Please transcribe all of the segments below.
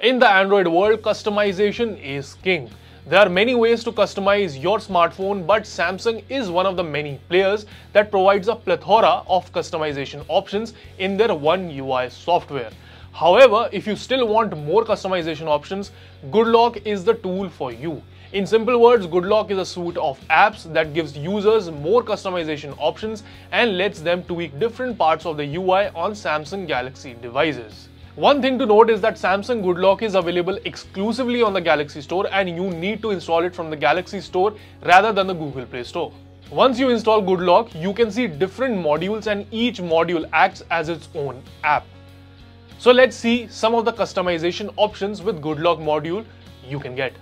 In the Android world, customization is king. There are many ways to customize your smartphone, but Samsung is one of the many players that provides a plethora of customization options in their One UI software. However, if you still want more customization options, GoodLock is the tool for you. In simple words, GoodLock is a suite of apps that gives users more customization options and lets them tweak different parts of the UI on Samsung Galaxy devices. One thing to note is that Samsung GoodLock is available exclusively on the Galaxy Store and you need to install it from the Galaxy Store rather than the Google Play Store. Once you install GoodLock, you can see different modules and each module acts as its own app. So let's see some of the customization options with GoodLock module you can get.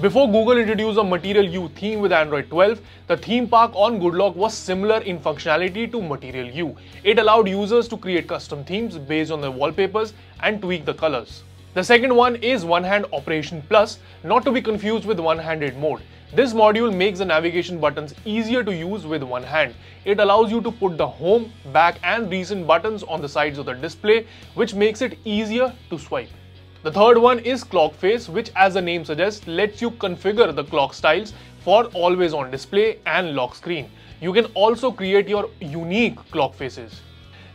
Before Google introduced a Material You theme with Android 12, the theme park on GoodLock was similar in functionality to Material You. It allowed users to create custom themes based on their wallpapers and tweak the colors. The second one is One Hand Operation Plus, not to be confused with one-handed mode. This module makes the navigation buttons easier to use with one hand. It allows you to put the home, back and recent buttons on the sides of the display, which makes it easier to swipe. The third one is clock face which as the name suggests lets you configure the clock styles for always on display and lock screen. You can also create your unique clock faces.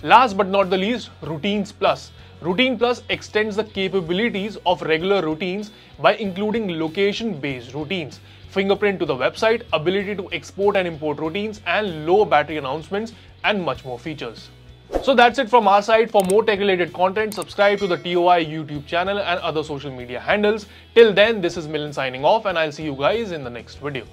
Last but not the least, Routines Plus. Routine Plus extends the capabilities of regular routines by including location-based routines, fingerprint to the website, ability to export and import routines, and low battery announcements, and much more features. So that's it from our side. For more tech related content, subscribe to the TOI YouTube channel and other social media handles. Till then, this is Milan signing off and I'll see you guys in the next video.